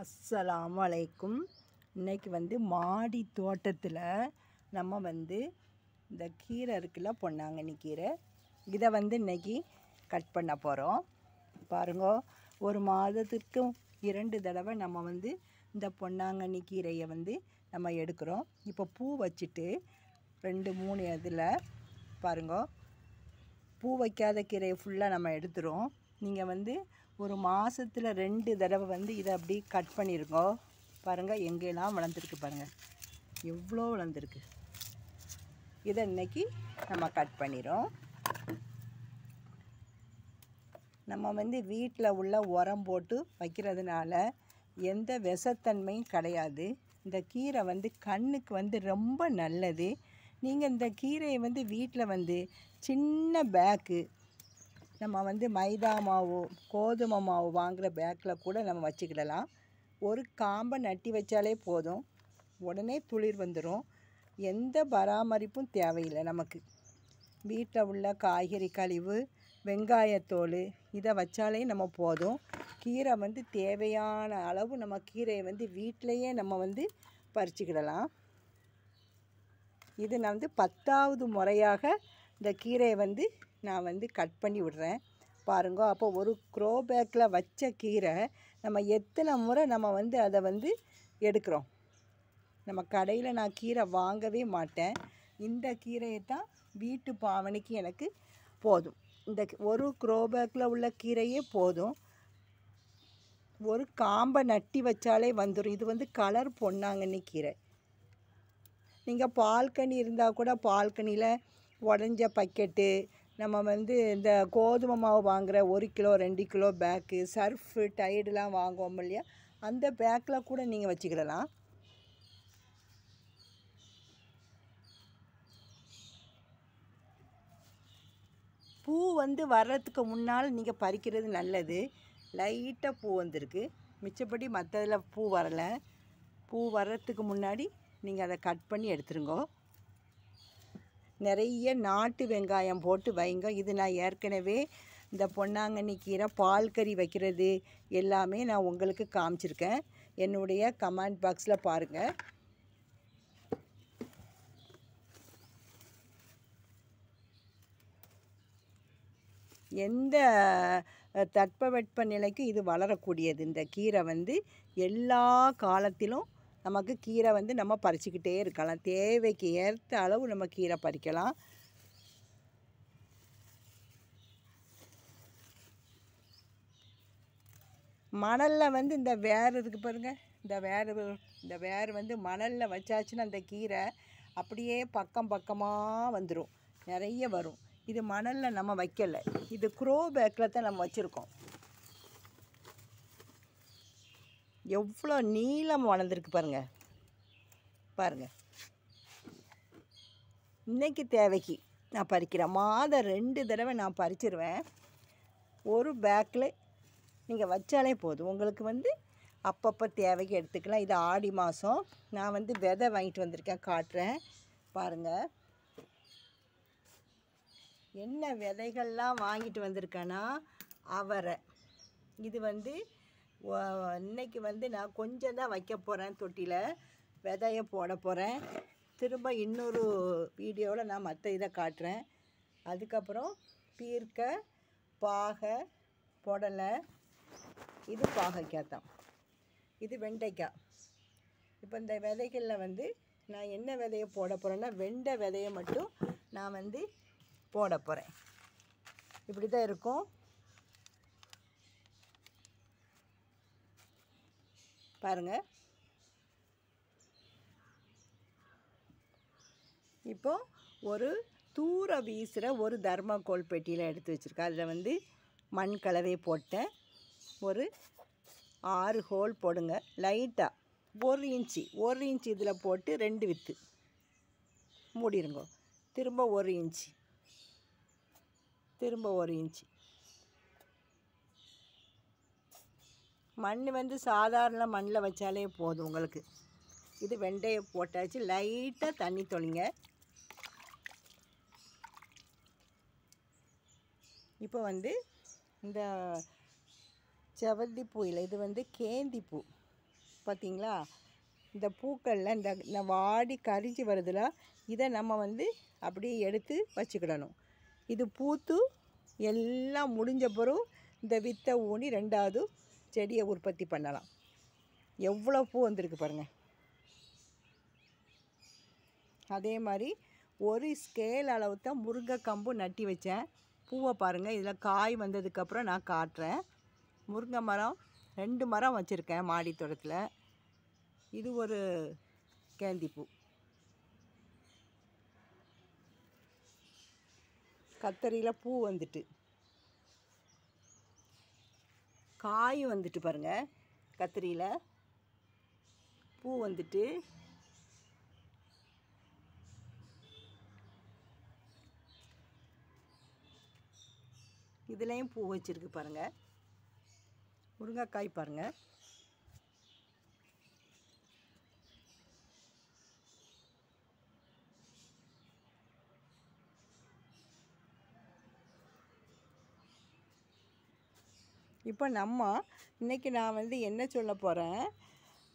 அஸ்ஸலாமு அலைக்கும் இன்னைக்கு வந்து மாடி தோட்டத்தில் நம்ம வந்து இந்த கீரை இருக்குல்ல பொன்னாங்கண்ணி கீரை. இதை வந்து இன்றைக்கி கட் பண்ண போகிறோம் பாருங்க ஒரு மாதத்திற்கு இரண்டு தடவை நம்ம வந்து இந்த பொன்னாங்கண்ணி கீரையை வந்து நம்ம எடுக்கிறோம். இப்போ பூ வச்சுட்டு ரெண்டு மூணு இதில் பாருங்க பூ வைக்காத கீரையை ஃபுல்லாக நம்ம எடுத்துரும் நீங்கள் வந்து ஒரு மாதத்தில் ரெண்டு தடவை வந்து இதை அப்படி கட் பண்ணிருங்க பாருங்கள் எங்கெல்லாம் வளர்ந்துருக்கு பாருங்கள் எவ்வளோ வளர்ந்துருக்கு. இதை இன்றைக்கி நம்ம கட் பண்ணிடும் நம்ம வந்து வீட்டில் உள்ள உரம் போட்டு வைக்கிறதுனால எந்த விஷத்தன்மையும் கிடையாது. இந்த கீரை வந்து கண்ணுக்கு வந்து ரொம்ப நல்லது. நீங்கள் இந்த கீரையை வந்து வீட்டில் வந்து சின்ன பேக்கு நம்ம வந்து மைதா மாவு கோதுமை மாவு வாங்குகிற பேக்கில் கூட நம்ம வச்சுக்கிடலாம். ஒரு காம்பை நட்டி வச்சாலே போதும். உடனே துளிர் வந்துடும் எந்த பராமரிப்பும் தேவையில்லை நமக்கு. வீட்டில் உள்ள காய்கறி கழிவு வெங்காயத்தோல் இதை வச்சாலே நம்ம போதும். கீரை வந்து தேவையான அளவு நம்ம கீரையை வந்து வீட்டிலையே நம்ம வந்து பறிச்சுக்கிடலாம். இது நான் வந்து பத்தாவது முறையாக இந்த கீரையை வந்து நான் வந்து கட் பண்ணி விடுறேன். பாருங்க அப்போ ஒரு க்ரோ பேக்கில் வச்ச கீரை நம்ம எத்தனை முறை நம்ம வந்து அதை வந்து எடுக்கிறோம். நம்ம கடையில் நான் கீரை வாங்கவே மாட்டேன். இந்த கீரையை தான் வீட்டு பாவனைக்கு எனக்கு போதும். இந்த ஒரு க்ரோ பேக்கில் உள்ள கீரையே போதும். ஒரு காம்பை நட்டி வச்சாலே வந்துடும் இது வந்து கலர் பொன்னாங்கண்ணி கீரை. நீங்கள் பால்கனி இருந்தால் கூட பால்கனியில் உடஞ்ச பக்கெட்டு நம்ம வந்து இந்த கோதுமை மாவு வாங்குகிற ஒரு கிலோ ரெண்டு கிலோ பேக்கு சர்ஃபு டைடுலாம் வாங்குவோம் இல்லையா? அந்த பேக்கில் கூட நீங்கள் வச்சுக்கிடலாம். பூ வந்து வர்றதுக்கு முன்னால் நீங்கள் பறிக்கிறது நல்லது. லைட்டாக பூ வந்திருக்கு. மிச்சப்படி மற்றதில் பூ வரலை. பூ வர்றதுக்கு முன்னாடி நீங்கள் அதை கட் பண்ணி எடுத்துருங்கோ. நிறைய நாட்டு வெங்காயம் போட்டு வைங்க. இது நான் ஏற்கனவே இந்த பொன்னாங்கண்ணி கீரை பால் கறி வைக்கிறது எல்லாமே நான் உங்களுக்கு காமிச்சிருக்கேன். என்னுடைய கமெண்ட் பாக்ஸில் பாருங்கள் எந்த தட்பவெட்ப நிலைக்கு இது வளரக்கூடியது. இந்த கீரை வந்து எல்லா காலத்திலும் நமக்கு கீரை வந்து நம்ம பறிச்சுக்கிட்டே இருக்கலாம். தேவைக்கு ஏற்ற அளவு நம்ம கீரை பறிக்கலாம். மணலில் வந்து இந்த வேர் இருக்கு பாருங்கள் இந்த வேர் இந்த வேர் வந்து மணலில் வச்சாச்சுன்னா அந்த கீரை அப்படியே பக்கம் பக்கமாக வந்துடும் நிறைய வரும். இது மணலில் நம்ம வைக்கலை. இது க்ரோ பேக்கில் தான் நம்ம வச்சுருக்கோம். எவ்வளோ நீளம் வளர்ந்துருக்கு பாருங்கள் பாருங்கள் இன்றைக்கி தேவைக்கு நான் பறிக்கிறேன் மாதம் ரெண்டு தடவை நான் பறிச்சிருவேன். ஒரு பேக்கில் நீங்கள் வச்சாலே போதும். உங்களுக்கு வந்து அப்பப்போ தேவைக்கு எடுத்துக்கலாம். இது ஆடி மாதம் நான் வந்து விதை வாங்கிட்டு வந்திருக்கேன். காட்டுறேன். பாருங்கள் என்ன விதைகள்லாம் வாங்கிட்டு வந்திருக்கேன்னா அவரை. இது வந்து இன்னைக்கு வந்து நான் கொஞ்சம் தான் வைக்க போகிறேன் தொட்டியில் விதைய போட போகிறேன் திரும்ப இன்னொரு வீடியோவில் நான் மற்ற இதை காட்டுறேன். அதுக்கப்புறம் பீர்க்க பாகை புடலை இது பாகைக்காய் தான். இது வெண்டைக்காய். இப்போ இந்த விதைகளில் வந்து நான் என்ன விதையை போட போகிறேன்னா வெண்டை விதையை மட்டும் நான் வந்து போட போகிறேன் இப்படி தான் இருக்கும். பாருங்கள் இப்போது ஒரு தூர வீசுகிற ஒரு தர்மாக்கோல் பெட்டியில் எடுத்து வச்சுருக்கேன். அதில் வந்து மண் கலவை போட்டேன். ஒரு ஆறு ஹோல் போடுங்க. லைட்டாக ஒரு இன்ச்சு ஒரு இன்ச்சு இதில் போட்டு ரெண்டு வித்து. மூடிடுங்க திரும்ப ஒரு இன்ச்சு. திரும்ப ஒரு இன்ச்சு. மண் வந்து சாதாரண மண்ணில் வச்சாலே போதும் உங்களுக்கு. இது வெண்டையை போட்டாச்சு. லைட்டாக தண்ணி தொளிங்க. இப்போ வந்து இந்த செவந்தி பூ இல்லை இது வந்து கேந்தி பூ இந்த பூக்களில் இந்த இந்த வாடி கரிஞ்சு வருதுல இதை நம்ம வந்து அப்படியே எடுத்து வச்சுக்கிடணும். இது பூத்து எல்லாம் முடிஞ்ச பிறகு இந்த வித்தை ஊனி ரெண்டாவது செடியை உற்பத்தி பண்ணலாம். எவ்வளோ பூ வந்திருக்கு பாருங்கள் அதே மாதிரி ஒரு ஸ்கேல் அளவு தான் முருங்கை கம்பு நட்டி வச்சேன். பூவை பாருங்கள் இதில் காய் வந்ததுக்கப்புறம் நான் காட்டுறேன். முருங்கை மரம் ரெண்டு மரம் வச்சுருக்கேன் மாடி தோட்டத்தில். இது ஒரு கேந்திப்பூ கத்தரியில் பூ வந்துட்டு. காய் வந்துட்டு பாருங்கள் கத்திரியில். பூ வந்துட்டு. இதுலேயும் பூ வச்சுருக்கு பாருங்கள் முருங்கைக்காய் பாருங்கள் இப்போ நம்ம இன்றைக்கி நான் வந்து என்ன சொல்ல போகிறேன்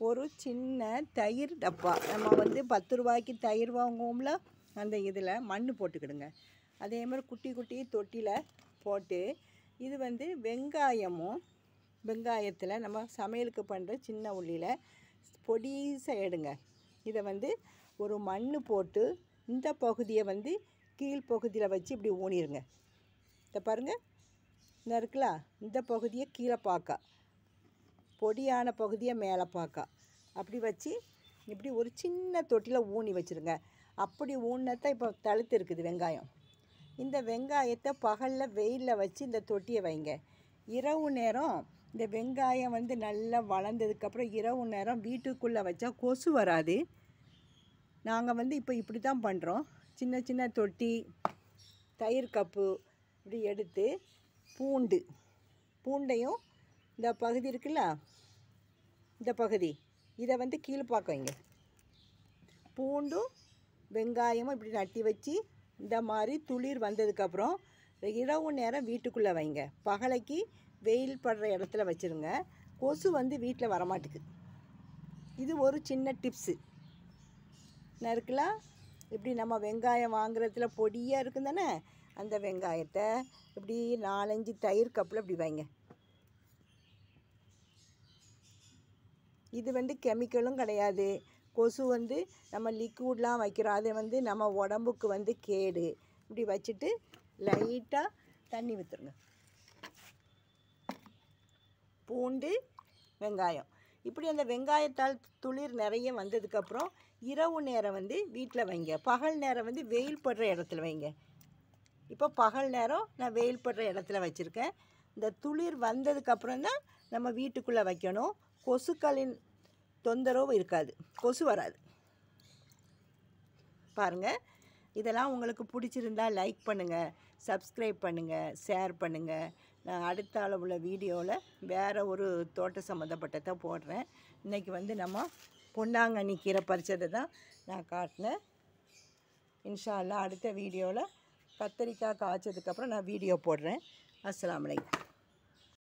ஒரு சின்ன தயிர் டப்பா. நம்ம வந்து பத்து ரூபாய்க்கு தயிர் வாங்குவோம்ல அந்த இதில் மண் போட்டுக்கிடுங்க. அதே மாதிரி குட்டி குட்டி தொட்டியில் போட்டு இது வந்து வெங்காயமும் வெங்காயத்தில் நம்ம சமையலுக்கு பண்ணுற சின்ன உள்ளியில் பொடிசாக எடுங்க. இதை வந்து ஒரு மண் போட்டு இந்த பகுதியை வந்து கீழ் பகுதியில் வச்சு இப்படி ஊனிருங்க. இதை பாருங்கள் இந்த இருக்குல்ல? இந்த பகுதியை கீழே பார்க்கா. பொடியான பகுதியை மேலே பார்க்கா. அப்படி வச்சு இப்படி ஒரு சின்ன தொட்டியில் ஊனி வச்சுருங்க. அப்படி ஊனத்தான் இப்போ தழுத்து இருக்குது வெங்காயம். இந்த வெங்காயத்தை பகலில் வெயிலில் வச்சு இந்த தொட்டியை வைங்க. இரவு நேரம் இந்த வெங்காயம் வந்து நல்லா வளர்ந்ததுக்கப்புறம் இரவு நேரம் வீட்டுக்குள்ளே வச்சா கொசு வராது. நாங்கள் வந்து இப்போ இப்படி தான் பண்ணுறோம் சின்ன சின்ன தொட்டி தயிர் கப்பு இப்படி எடுத்து பூண்டு. பூண்டையும் இந்த பகுதி இருக்குல்ல? இந்த பகுதி. இதை வந்து கீழே பார்க்க வைங்க. பூண்டும் வெங்காயமும் இப்படி நட்டி வச்சு இந்த மாதிரி துளிர் வந்ததுக்கப்புறம் இரவு நேரம் வீட்டுக்குள்ளே வைங்க. பகலைக்கு வெயில் படுற இடத்துல வச்சுருங்க. கொசு வந்து வீட்டில் வரமாட்டுக்கு. இது ஒரு சின்ன டிப்ஸு நறுக்கலாம் இப்படி நம்ம வெங்காயம் வாங்குறதுல பொடியாக இருக்கும் தானே? அந்த வெங்காயத்தை இப்படி நாலஞ்சு தயிர் கப்பில் இப்படி வைங்க. இது வந்து கெமிக்கலும் கிடையாது. கொசு வந்து நம்ம லிக்விட்லாம் வைக்கிறோம். அது வந்து நம்ம உடம்புக்கு வந்து கேடு. இப்படி வச்சுட்டு லைட்டாக தண்ணி ஊற்றுருங்க பூண்டு வெங்காயம். இப்படி அந்த வெங்காயத்தால் துளிர் நிறைய வந்ததுக்கப்புறம் இரவு நேரம் வந்து வீட்டில் வைங்க. பகல் நேரம் வந்து வெயில் படுற இடத்துல வைங்க. இப்போ பகல் நேரம் நான் வெயில் படுற இடத்துல வச்சுருக்கேன். இந்த துளிர் வந்ததுக்கப்புறம் தான் நம்ம வீட்டுக்குள்ளே வைக்கணும். கொசுக்களின் தொந்தரவு இருக்காது. கொசு வராது. பாருங்கள் இதெல்லாம் உங்களுக்கு பிடிச்சிருந்தா லைக் பண்ணுங்கள் சப்ஸ்கிரைப் பண்ணுங்கள் ஷேர் பண்ணுங்கள் நான் அடுத்த அளவுள்ள வீடியோவில் வேறு ஒரு தோட்ட சம்மந்தப்பட்டதை போடுறேன். இன்றைக்கி வந்து நம்ம பொன்னாங்கண்ணி கீரை பறித்ததை தான் நான் காட்டினேன். இன்ஷால்லா அடுத்த வீடியோவில் கத்தரிக்காய் காய்ச்சதுக்கப்புறம் நான் வீடியோ போடுறேன். அஸ்ஸலாமு